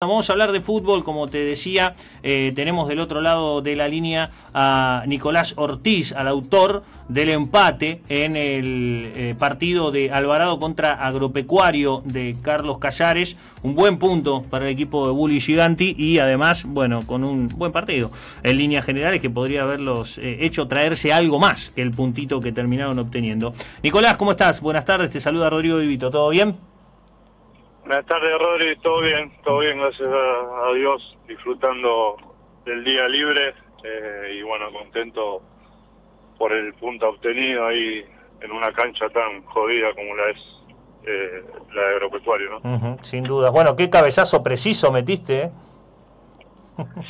Vamos a hablar de fútbol, como te decía, eh, tenemos del otro lado de la línea a Nicolás Ortiz, al autor del empate en el eh, partido de Alvarado contra Agropecuario de Carlos Casares. Un buen punto para el equipo de Bully Giganti y además, bueno, con un buen partido en líneas generales que podría haberlos eh, hecho traerse algo más que el puntito que terminaron obteniendo. Nicolás, ¿cómo estás? Buenas tardes, te saluda Rodrigo Divito, ¿todo bien? Buenas tardes, Rodri. Todo bien, todo bien, gracias a, Dios. Disfrutando del día libre eh, y bueno, contento por el punto obtenido ahí en una cancha tan jodida como la es eh, la de agropecuario, ¿no? sin duda. Bueno, qué cabezazo preciso metiste, ¿eh?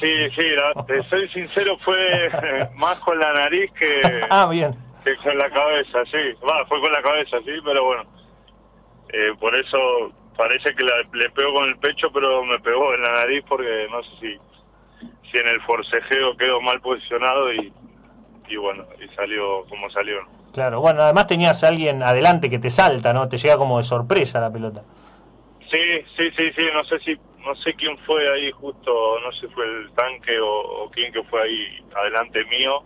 Sí, sí, te soy sincero, fue más con la nariz que, ah, bien. que con la cabeza, sí. Va, fue con la cabeza, sí, pero bueno. Eh, por eso parece que le pegó con el pecho, pero me pegó en la nariz porque no sé si, si en el forcejeo quedó mal posicionado y, y bueno, y salió como salió. Claro, bueno, además tenías a alguien adelante que te salta, ¿no? Te llega como de sorpresa la pelota. Sí, sí, sí, sí, no sé si, no sé quién fue ahí justo, no sé si fue el tanque o, quién que fue ahí adelante mío,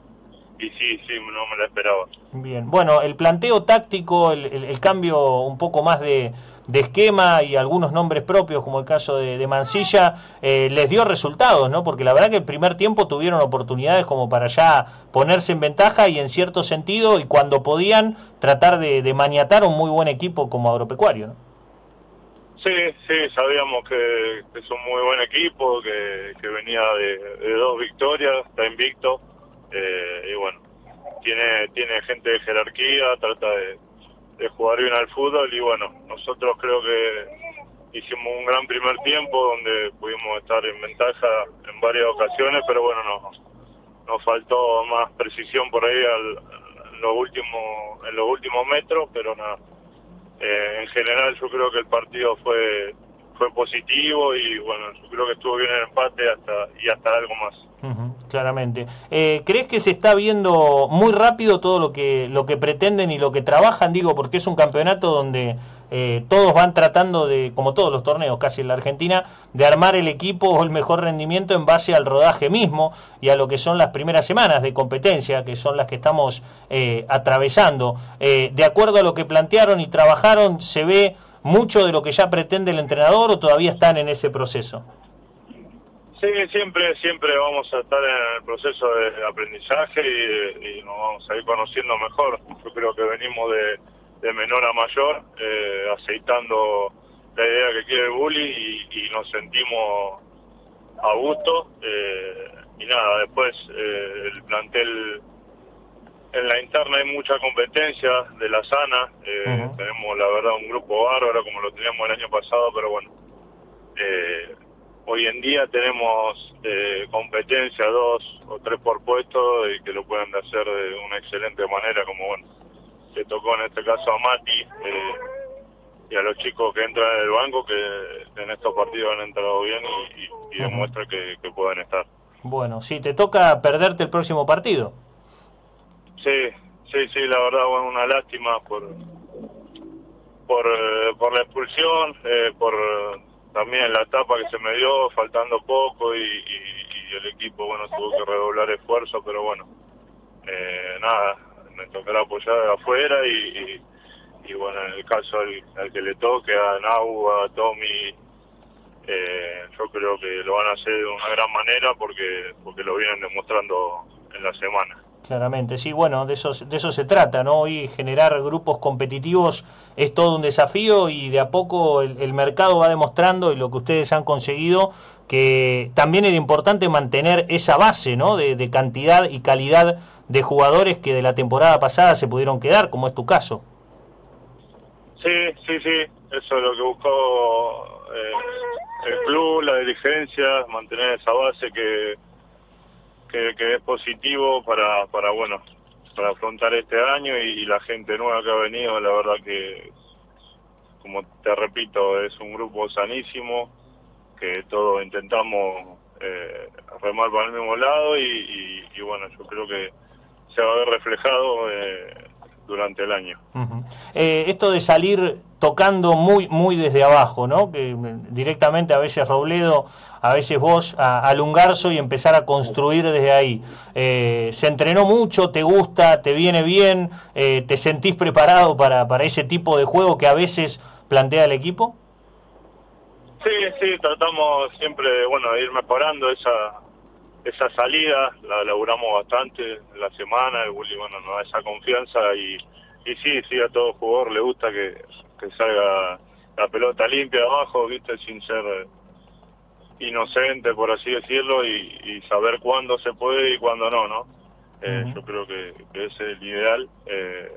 y sí, sí, no me la esperaba. Bien, bueno, el planteo táctico, el cambio un poco más de, de esquema y algunos nombres propios, como el caso de, Mancilla, eh, les dio resultados, ¿no? Porque la verdad que el primer tiempo tuvieron oportunidades como para ya ponerse en ventaja y en cierto sentido, y cuando podían, tratar de, maniatar un muy buen equipo como agropecuario, ¿no? Sí, sí, sabíamos que, es un muy buen equipo, que, venía de, dos victorias, está invicto, eh, y bueno, tiene, tiene gente de jerarquía, trata de jugar bien al fútbol y bueno, nosotros creo que hicimos un gran primer tiempo donde pudimos estar en ventaja en varias ocasiones, pero bueno, nos, nos faltó más precisión por ahí al, en los últimos en los últimos metros, pero nada. Eh, en general yo creo que el partido fue fue positivo y bueno, yo creo que estuvo bien el empate hasta y hasta algo más claramente. Eh, ¿Crees que se está viendo muy rápido todo lo que, lo que pretenden y lo que trabajan? Digo, porque es un campeonato donde eh, todos van tratando de, como todos los torneos casi en la Argentina, de armar el equipo o el mejor rendimiento en base al rodaje mismo y a lo que son las primeras semanas de competencia, que son las que estamos eh, atravesando. de acuerdo a lo que plantearon y trabajaron, ¿se ve mucho de lo que ya pretende el entrenador o todavía están en ese proceso? Sí, siempre, siempre vamos a estar en el proceso de aprendizaje y, nos vamos a ir conociendo mejor. Yo creo que venimos de, menor a mayor, eh, aceitando la idea que quiere el bully y, nos sentimos a gusto. Eh, y nada, después eh, el plantel en la interna hay mucha competencia de la sana. Tenemos la verdad un grupo bárbaro como lo teníamos el año pasado, pero bueno. Eh, hoy en día tenemos eh, competencia dos o tres por puesto y que lo pueden hacer de una excelente manera, como bueno, se tocó en este caso a Mati eh, y a los chicos que entran en el banco que en estos partidos han entrado bien y, demuestra que, pueden estar. Bueno, sí, te toca perderte el próximo partido. Sí, sí, sí, la verdad, bueno, una lástima por por, eh, por la expulsión, por también la etapa que se me dio, faltando poco y, el equipo, bueno, tuvo que redoblar esfuerzo, pero bueno, eh, nada, me tocará apoyar de afuera y, bueno, en el caso al, que le toque, a Nau, a Tommy, eh, yo creo que lo van a hacer de una gran manera porque, porque lo vienen demostrando en la semana. Claramente, sí, bueno, de eso, de eso se trata, ¿no? Hoy generar grupos competitivos es todo un desafío y de a poco el, mercado va demostrando y lo que ustedes han conseguido, que también era importante mantener esa base, ¿no? De, cantidad y calidad de jugadores que de la temporada pasada se pudieron quedar, como es tu caso. Sí, sí, sí, eso es lo que buscó eh, el club, la dirigencia, mantener esa base que que, es positivo para, para, bueno, para afrontar este año y, la gente nueva que ha venido, la verdad que, como te repito, es un grupo sanísimo, que todos intentamos eh, remar para el mismo lado y, bueno, yo creo que se va a ver reflejado eh, durante el año. Eh, esto de salir tocando muy muy desde abajo, ¿no? Que directamente a veces Robledo, a veces vos a, Lungarzo y empezar a construir desde ahí. Eh, ¿Se entrenó mucho? ¿Te gusta? ¿Te viene bien? Eh, ¿Te sentís preparado para, para ese tipo de juego que a veces plantea el equipo? Sí, sí, tratamos siempre, bueno, de ir mejorando esa, esa salida, la laburamos bastante la semana, el Bully, bueno, nos da esa confianza y, y sí, sí, a todo jugador le gusta que, salga la pelota limpia abajo, viste, sin ser inocente, por así decirlo, y, saber cuándo se puede y cuándo no, ¿no? Eh, yo creo que, que, es el ideal. Eh,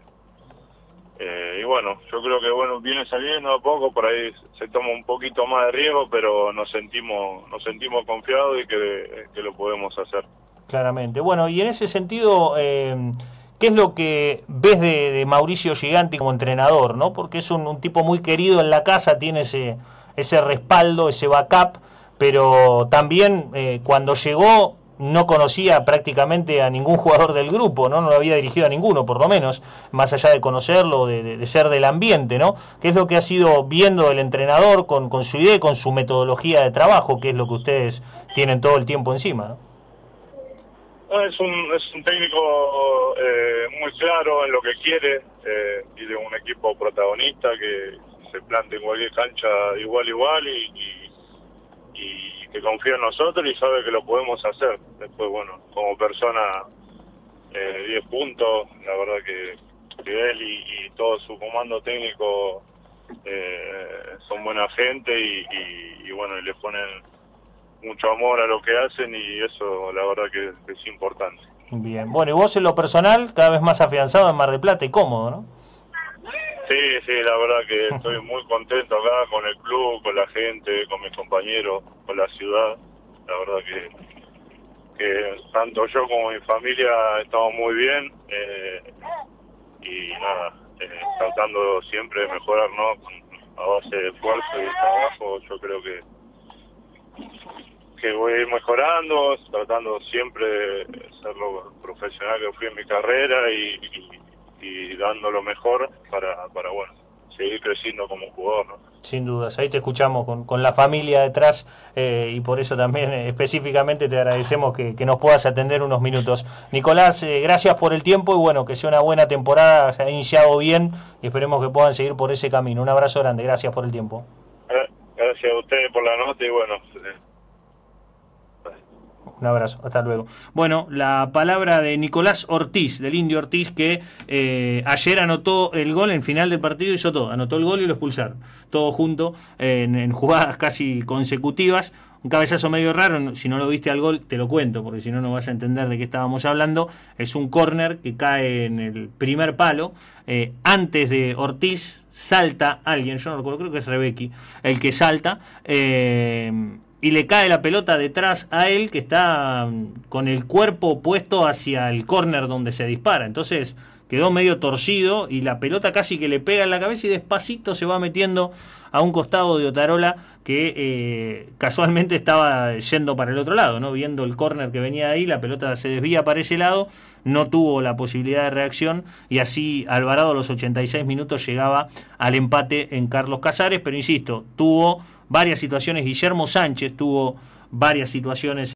eh, y bueno, yo creo que bueno viene saliendo a poco, por ahí se toma un poquito más de riesgo, pero nos sentimos nos sentimos confiados y que, lo podemos hacer. Claramente. Bueno, y en ese sentido, eh, ¿qué es lo que ves de, Mauricio Giganti como entrenador? no Porque es un, tipo muy querido en la casa, tiene ese, ese respaldo, ese backup, pero también eh, cuando llegó no conocía prácticamente a ningún jugador del grupo, ¿no? No lo había dirigido a ninguno, por lo menos, más allá de conocerlo, de, ser del ambiente, ¿no? ¿Qué es lo que ha sido viendo el entrenador con, con su idea, con su metodología de trabajo, que es lo que ustedes tienen todo el tiempo encima, Es un, es un técnico eh, muy claro en lo que quiere eh, de un equipo protagonista que se plantea en cualquier cancha igual igual y, y que confía en nosotros y sabe que lo podemos hacer. Después, bueno, como persona, 10 eh, puntos, la verdad que, él y, todo su comando técnico eh, son buena gente y, bueno, le ponen mucho amor a lo que hacen y eso la verdad que, que es importante. Bien, bueno, y vos en lo personal cada vez más afianzado en Mar del Plata y cómodo, ¿no? Sí, sí, la verdad que estoy muy contento acá con el club, con la gente, con mis compañeros, con la ciudad. La verdad que, tanto yo como mi familia estamos muy bien eh, y nada, eh, tratando siempre de mejorar, ¿no? A base de esfuerzo y trabajo, yo creo que que voy a ir mejorando, tratando siempre de ser lo profesional que fui en mi carrera y dando lo mejor para, para bueno, seguir creciendo como jugador. ¿no? Sin dudas, ahí te escuchamos con, con la familia detrás eh, y por eso también eh, específicamente te agradecemos que, nos puedas atender unos minutos. Nicolás, eh, gracias por el tiempo y bueno, que sea una buena temporada, se ha iniciado bien y esperemos que puedan seguir por ese camino. Un abrazo grande, gracias por el tiempo. Gracias a ustedes por la nota y bueno, un abrazo, hasta luego. Bueno, la palabra de Nicolás Ortiz, del Indio Ortiz, que eh, ayer anotó el gol en final del partido, hizo todo, anotó el gol y lo expulsaron, todo junto, en, jugadas casi consecutivas. Un cabezazo medio raro, si no lo viste al gol, te lo cuento, porque si no, no vas a entender de qué estábamos hablando. Es un córner que cae en el primer palo. Eh, antes de Ortiz, salta alguien, yo no recuerdo, creo que es Rebecki, el que salta. Eh, y le cae la pelota detrás a él que está mm, con el cuerpo puesto hacia el córner donde se dispara. Entonces quedó medio torcido y la pelota casi que le pega en la cabeza y despacito se va metiendo a un costado de Otarola que eh, casualmente estaba yendo para el otro lado, ¿no? Viendo el córner que venía ahí, la pelota se desvía para ese lado, no tuvo la posibilidad de reacción y así Alvarado a los 86 minutos llegaba al empate en Carlos Casares, pero insisto, tuvo varias situaciones, Guillermo Sánchez tuvo varias situaciones